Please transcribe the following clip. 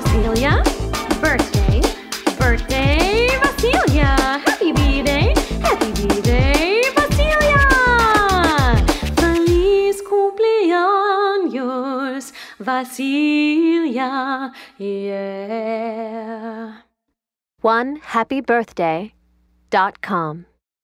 Vasilia. Birthday. Birthday, Vasilia. Happy B-Day. Happy B-Day, Vasilia. Feliz cumpleaños, Vasilia. Yeah. One happy birthday dot com.